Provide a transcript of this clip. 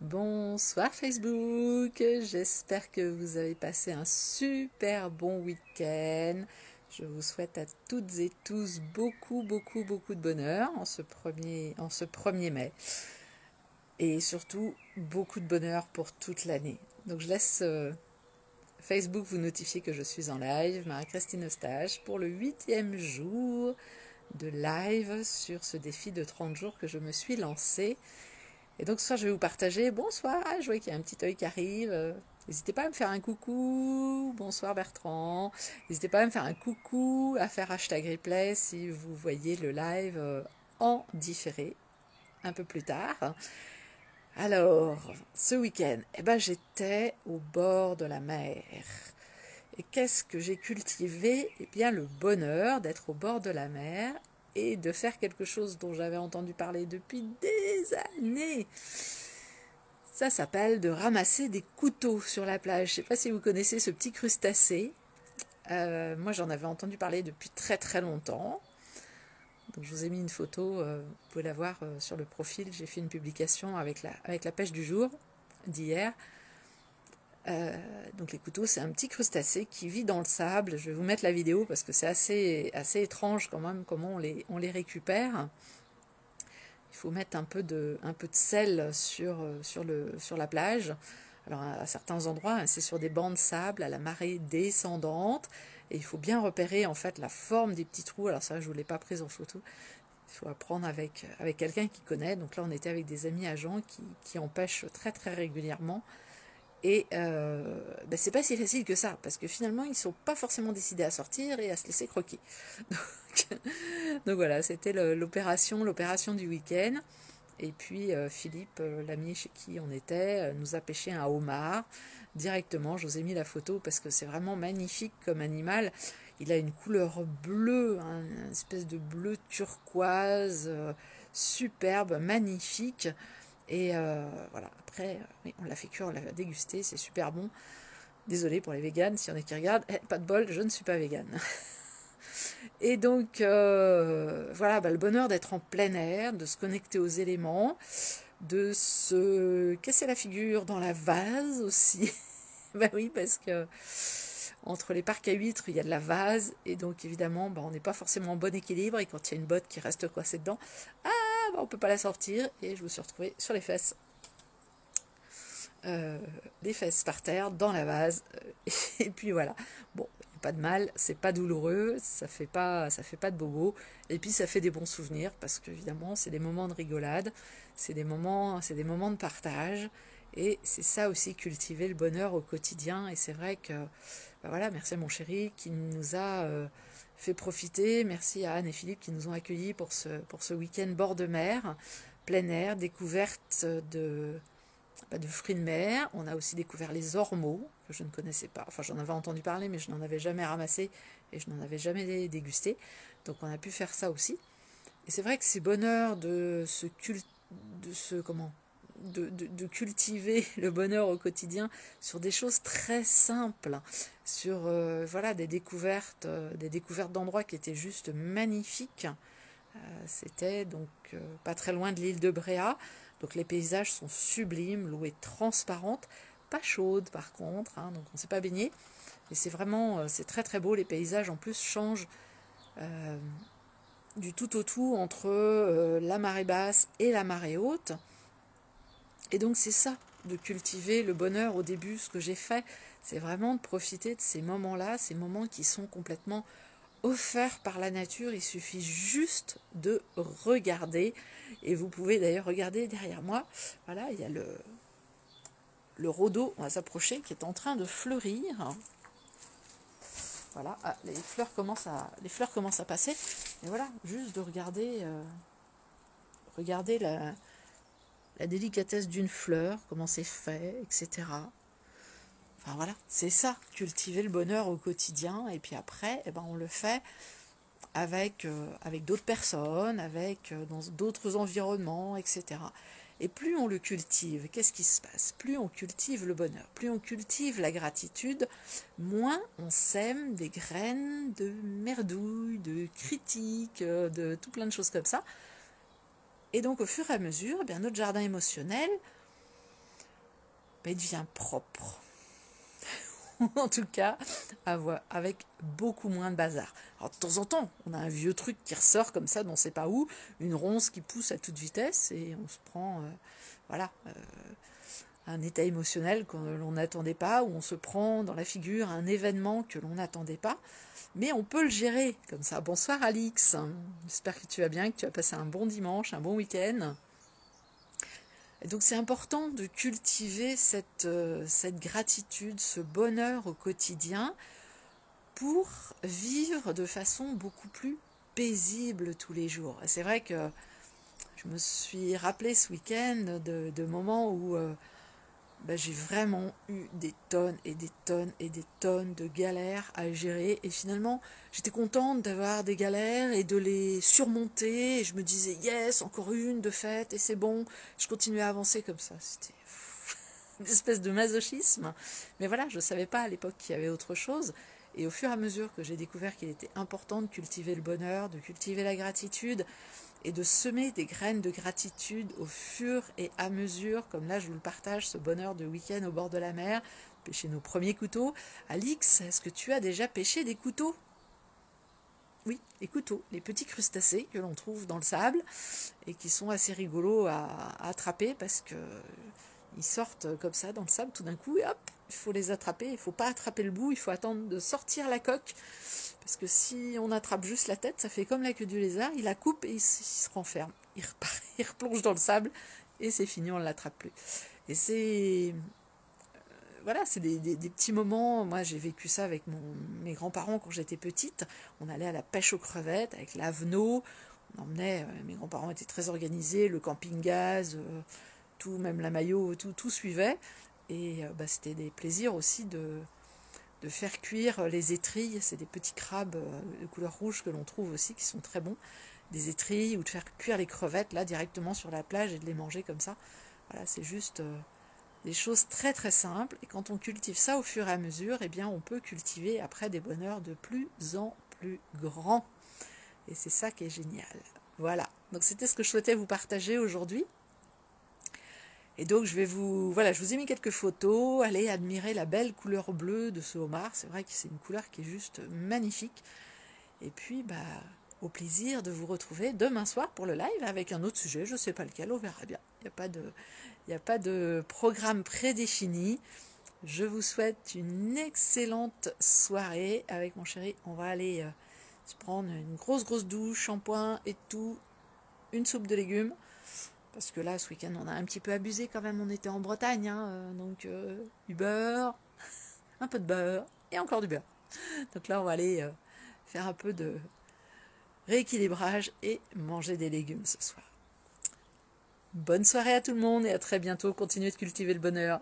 Bonsoir Facebook, j'espère que vous avez passé un super bon week-end. Je vous souhaite à toutes et tous beaucoup, beaucoup, beaucoup de bonheur en ce premier, en ce 1er mai. Et surtout, beaucoup de bonheur pour toute l'année. Donc je laisse euh, Facebook vous notifier que je suis en live, Marie-Christine Eustache, pour le huitième jour de live sur ce défi de 30 jours que je me suis lancé. Et donc ce soir, je vais vous partager. Bonsoir, je vois qu'il y a un petit œil qui arrive. N'hésitez pas à me faire un coucou. Bonsoir Bertrand. N'hésitez pas à me faire un coucou, à faire hashtag replay si vous voyez le live euh, en différé un peu plus tard. Alors, ce week-end, eh ben, j'étais au bord de la mer. Et qu'est-ce que j'ai cultivé? Eh bien, le bonheur d'être au bord de la mer et de faire quelque chose dont j'avais entendu parler depuis des années. Ça s'appelle de ramasser des couteaux sur la plage. Je ne sais pas si vous connaissez ce petit crustacé. Euh, moi, j'en avais entendu parler depuis très très longtemps. Je vous ai mis une photo, euh, vous pouvez la voir euh, sur le profil. J'ai fait une publication avec la pêche du jour d'hier. Euh, donc les couteaux, c'est un petit crustacé qui vit dans le sable. Je vais vous mettre la vidéo parce que c'est assez, assez étrange quand même comment on les, on les récupère. Il faut mettre un peu de, un peu de sel sur, sur, le, sur la plage. Alors à certains endroits, hein, c'est sur des bancs de sable à la marée descendante. Et il faut bien repérer en fait la forme des petits trous. Alors ça, je ne vous l'ai pas prise en photo. Il faut apprendre avec, avec quelqu'un qui connaît. Donc là, on était avec des amis agents qui, qui en pêchent très très régulièrement. Et euh, ben c'est pas si facile que ça, parce que finalement, ils sont pas forcément décidés à sortir et à se laisser croquer. Donc, voilà, c'était l'opération, l'opération du week-end. Et puis euh, Philippe, euh, l'ami chez qui on était, euh, nous a pêché un homard directement. Je vous ai mis la photo parce que c'est vraiment magnifique comme animal. Il a une couleur bleue, hein, une espèce de bleu turquoise, superbe, magnifique. Et voilà, après, on l'a fait cuire, on l'a dégusté, c'est super bon. Désolé pour les véganes, si on est qui regarde, eh, pas de bol, je ne suis pas végane. Et donc, euh, voilà, bah, le bonheur d'être en plein air, de se connecter aux éléments, de se casser la figure dans la vase aussi. ben oui, parce que entre les parcs à huîtres, il y a de la vase, et donc évidemment, bah, on n'est pas forcément en bon équilibre, et quand il y a une botte qui reste coincée dedans, ah, bah, on peut pas la sortir, et je me suis retrouvée sur les fesses. Euh, les fesses par terre, dans la vase, et puis voilà. Bon, pas de mal, c'est pas douloureux, ça fait pas, ça fait pas de bobo, et puis ça fait des bons souvenirs parce qu'évidemment c'est des moments de rigolade, c'est des moments, c'est des moments de partage, et c'est ça aussi cultiver le bonheur au quotidien. Et c'est vrai que, bah voilà, merci à mon chéri qui nous a euh, fait profiter, merci à Anne et Philippe qui nous ont accueillis pour ce, ce week-end bord de mer, plein air, découverte de de fruits de mer. On a aussi découvert les ormeaux, que je ne connaissais pas. Enfin, j'en avais entendu parler, mais je n'en avais jamais ramassé et je n'en avais jamais dégusté. Donc, on a pu faire ça aussi. Et c'est vrai que c'est bonheur de se, de se comment de, cultiver le bonheur au quotidien sur des choses très simples, sur euh, voilà des découvertes, euh, des découvertes d'endroits qui étaient juste magnifiques. Euh, c'était donc pas très loin de l'île de Bréa. Donc les paysages sont sublimes, l'eau est transparente, pas chaude par contre, hein, donc on ne s'est pas baigné. Et c'est vraiment, c'est très très beau, les paysages en plus changent du tout au tout entre la marée basse et la marée haute. Et donc c'est ça, de cultiver le bonheur au début, ce que j'ai fait, c'est vraiment de profiter de ces moments-là, ces moments qui sont complètement offert par la nature, il suffit juste de regarder. Et vous pouvez d'ailleurs regarder derrière moi, voilà, il y a le, le rhodo, on va s'approcher, qui est en train de fleurir. Voilà, ah, les, fleurs commencent à, les fleurs commencent à passer. Et voilà, juste de regarder, euh, regarder la, la délicatesse d'une fleur, comment c'est fait, etc. Enfin voilà, c'est ça, cultiver le bonheur au quotidien. Et puis après, eh ben, on le fait avec, euh, avec d'autres personnes, avec euh, dans d'autres environnements, etc. Et plus on le cultive, qu'est-ce qui se passe? Plus on cultive le bonheur, plus on cultive la gratitude, moins on sème des graines de merdouille, de critiques, euh, de tout plein de choses comme ça. Et donc au fur et à mesure, eh bien, notre jardin émotionnel, il devient propre. en tout cas, avec beaucoup moins de bazar. Alors de temps en temps, on a un vieux truc qui ressort comme ça, on ne sait pas où, une ronce qui pousse à toute vitesse et on se prend, euh, voilà, euh, un état émotionnel que l'on n'attendait pas, ou on se prend dans la figure un événement que l'on n'attendait pas, mais on peut le gérer comme ça. Bonsoir Alix, j'espère que tu vas bien, que tu as passé un bon dimanche, un bon week-end. Donc c'est important de cultiver cette, euh, cette gratitude, ce bonheur au quotidien pour vivre de façon beaucoup plus paisible tous les jours. c'est vrai que je me suis rappelé ce week-end de, moments où euh, bah, j'ai vraiment eu des tonnes et des tonnes et des tonnes de galères à gérer. Et finalement, j'étais contente d'avoir des galères et de les surmonter. Et je me disais, yes, encore une de fait, et c'est bon. Je continuais à avancer comme ça. C'était une espèce de masochisme. Mais voilà, je ne savais pas à l'époque qu'il y avait autre chose. Et au fur et à mesure que j'ai découvert qu'il était important de cultiver le bonheur, de cultiver la gratitude, et de semer des graines de gratitude au fur et à mesure, comme là je vous le partage, ce bonheur de week-end au bord de la mer, pêcher nos premiers couteaux. Alix, est-ce que tu as déjà pêché des couteaux? Oui, les couteaux, les petits crustacés que l'on trouve dans le sable et qui sont assez rigolos à, attraper parce que ils sortent comme ça dans le sable tout d'un coup et hop, il faut les attraper. Il ne faut pas attraper le bout, il faut attendre de sortir la coque. Parce que si on attrape juste la tête, ça fait comme la queue du lézard, il la coupe et il, se renferme. Il, replonge dans le sable et c'est fini, on ne l'attrape plus. Et c'est. Euh, voilà, c'est des, petits moments. Moi, j'ai vécu ça avec mes grands-parents quand j'étais petite. On allait à la pêche aux crevettes avec l'avenot. On emmenait, euh, mes grands-parents étaient très organisés, le camping-gaz, euh, tout, même la maillot, tout, tout suivait. Et bah, c'était des plaisirs aussi de, de faire cuire les étrilles, c'est des petits crabes euh, de couleur rouge que l'on trouve aussi, qui sont très bons, des étrilles, ou de faire cuire les crevettes là directement sur la plage et de les manger comme ça. Voilà, c'est juste euh, des choses très très simples. Et quand on cultive ça au fur et à mesure, eh bien on peut cultiver après des bonheurs de plus en plus grands. Et c'est ça qui est génial. Voilà, donc c'était ce que je souhaitais vous partager aujourd'hui. Et donc je vais vous voilà, je vous ai mis quelques photos, allez admirer la belle couleur bleue de ce homard, c'est vrai que c'est une couleur qui est juste magnifique. Et puis bah au plaisir de vous retrouver demain soir pour le live avec un autre sujet, je ne sais pas lequel, on verra bien. Il n'y a pas de a pas de programme prédéfini. Je vous souhaite une excellente soirée avec mon chéri. On va aller euh, se prendre une grosse grosse douche, shampoing et tout, une soupe de légumes. Parce que là, ce week-end, on a un petit peu abusé quand même. On était en Bretagne, hein, euh, donc euh, du beurre, un peu de beurre et encore du beurre. Donc là, on va aller euh, faire un peu de rééquilibrage et manger des légumes ce soir. Bonne soirée à tout le monde et à très bientôt. Continuez de cultiver le bonheur.